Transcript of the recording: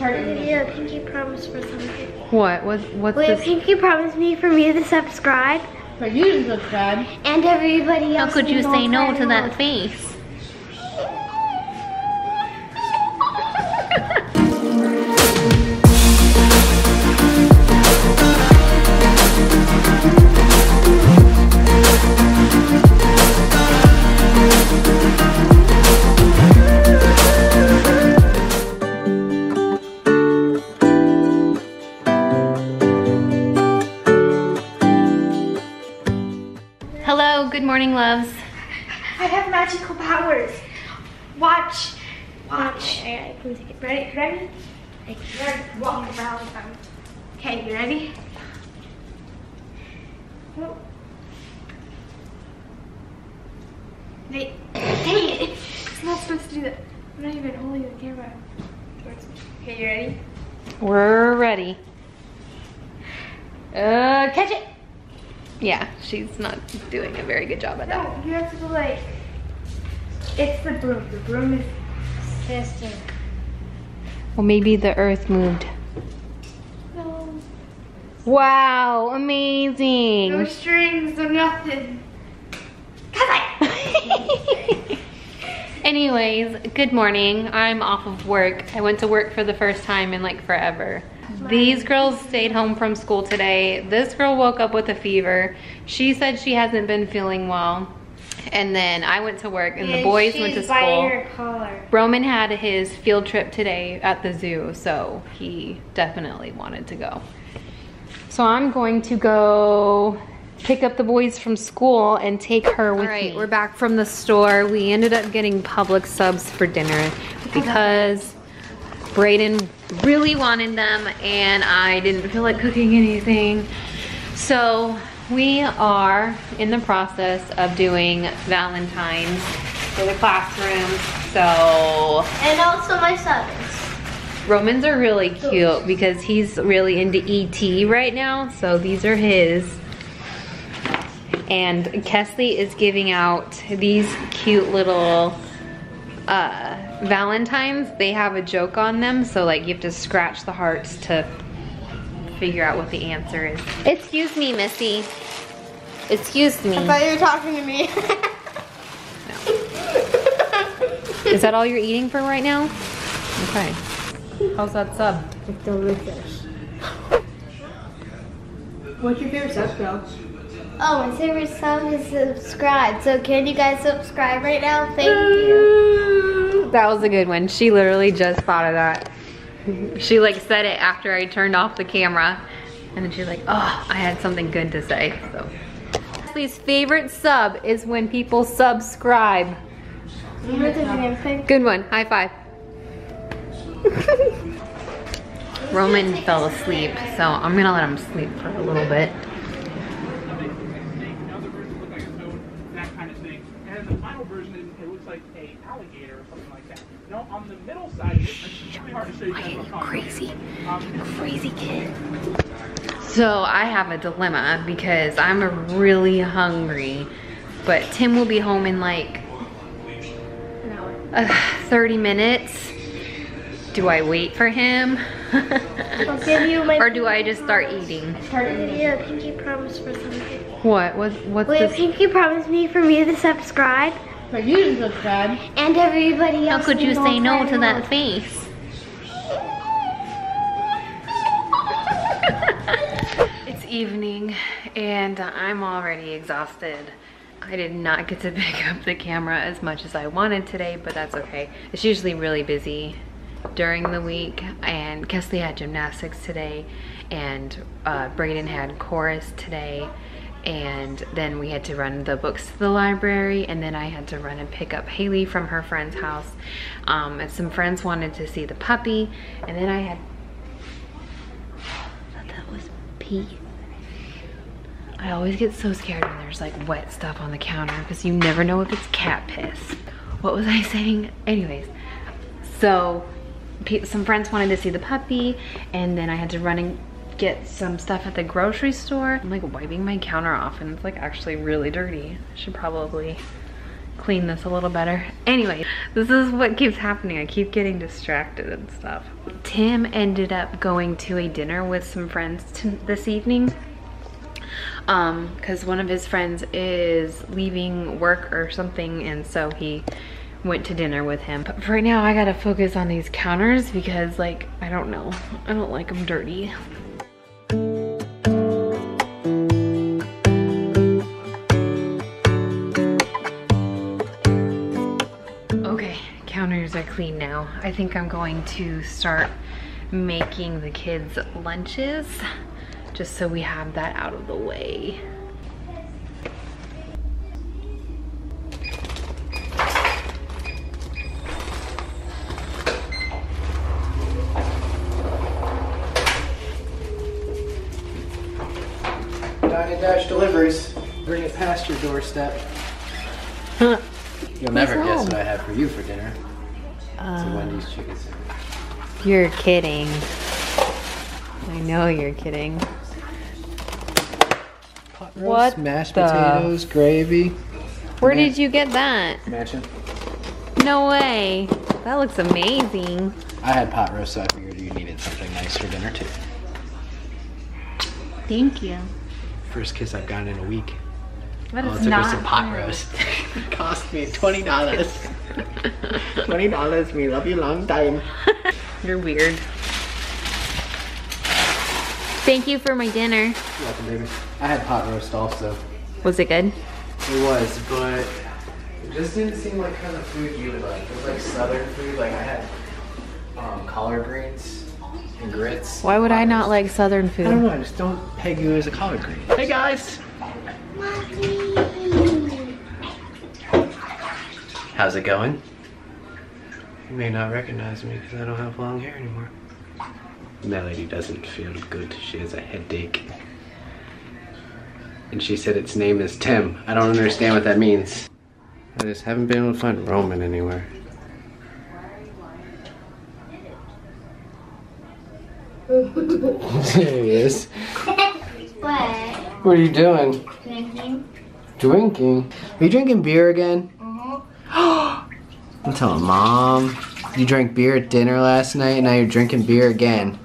Maybe a pinky promise for something. What? What? What's Will you this? pinky promise me for me to subscribe? For you to subscribe. And everybody else. How could you say no to that face? Magical. Watch. Watch. Alright, I can take it. Ready? Ready? I can walk around. um, Okay, you ready? Oh. Wait. Dang it. It's not supposed to do that. I'm not even holding the camera towards me. Okay, you ready? We're ready. Uh, catch it. Yeah, she's not doing a very good job at that. No, you have to go like. It's the broom. The broom is sister. Well, maybe the earth moved. No. Wow, amazing. No strings or nothing. Anyways, good morning. I'm off of work. I went to work for the first time in like forever. These girls stayed home from school today. This girl woke up with a fever. She said she hasn't been feeling well. And then I went to work and the boys went to school. Roman had his field trip today at the zoo, so he definitely wanted to go. So I'm going to go pick up the boys from school and take her with All right, me. we're back from the store. We ended up getting Publix subs for dinner because Brayden really wanted them and I didn't feel like cooking anything. So we are in the process of doing Valentine's for the classrooms. So And also my sons. Romans are really cute because he's really into ET right now. So these are his. And Kesley is giving out these cute little uh, Valentines. They have a joke on them. So like you have to scratch the hearts to figure out what the answer is. Excuse me, Missy. Excuse me. I thought you were talking to me. Is that all you're eating for right now? Okay. How's that sub? it's delicious. What's your favorite sub, girl? Oh, my favorite song is subscribe. So can you guys subscribe right now? Thank you. That was a good one. She literally just thought of that. She like said it after I turned off the camera. And then she's like, oh, I had something good to say. So. Leslie's favorite sub is when people subscribe. Good one. High five. Roman fell asleep, so I'm gonna let him sleep for a little bit. Another version looks like a toad, that kind of thing. And then the final version, it, it looks like a alligator or something like that. No, on the middle side, of it, it's really hard to show you guys what's Crazy. Um, Crazy kid. So I have a dilemma because I'm really hungry, but Tim will be home in like uh, 30 minutes. Do I wait for him? I'll give you my. or do I just start eating? Give you a pinky promise for something. What? What? What's Will you this? pinky promise me for me to subscribe? For you to subscribe. And everybody else. How could you say no to that world. face? It's evening and I'm already exhausted. I did not get to pick up the camera as much as I wanted today, but that's okay. It's usually really busy during the week and Kesley had gymnastics today and uh, Brayden had chorus today and then we had to run the books to the library and then I had to run and pick up Haley from her friend's house um, and some friends wanted to see the puppy and then I had that was pee. I always get so scared when there's like wet stuff on the counter because you never know if it's cat piss. What was I saying? Anyways, so some friends wanted to see the puppy and then I had to run and get some stuff at the grocery store. I'm like wiping my counter off and it's like actually really dirty. I should probably clean this a little better. Anyway, this is what keeps happening. I keep getting distracted and stuff. Tim ended up going to a dinner with some friends this evening um because one of his friends is leaving work or something and so he went to dinner with him but for right now i gotta focus on these counters because like i don't know i don't like them dirty clean now i think i'm going to start making the kids lunches just so we have that out of the way. Dine Dash deliveries. Bring it past your doorstep. You'll never guess what I have for you for dinner. It's Wendy's uh, chicken sandwich. You're kidding. I know you're kidding. Pot roast, What mashed potatoes, gravy. Where did you get that? Mansion. No way. That looks amazing. I had pot roast, so I figured you needed something nice for dinner too. Thank you. First kiss I've gotten in a week. That All is it took not some pot roast. Cost me twenty dollars. Twenty dollars. We love you long time. You're weird. Thank you for my dinner. You're welcome, baby. I had pot roast also. Was it good? It was, but it just didn't seem like kind of food you would like. It was like southern food. Like I had um, collard greens and grits. Why would I not like southern food? I don't know. I just don't peg you as a collard green. Hey guys. How's it going? You may not recognize me because I don't have long hair anymore. Melodie doesn't feel good. She has a headache. And she said its name is Tim. I don't understand what that means. I just haven't been able to find Roman anywhere. there he is. What? What are you doing? Drinking? Drinking? Are you drinking beer again? I'm telling mom. You drank beer at dinner last night and now you're drinking beer again.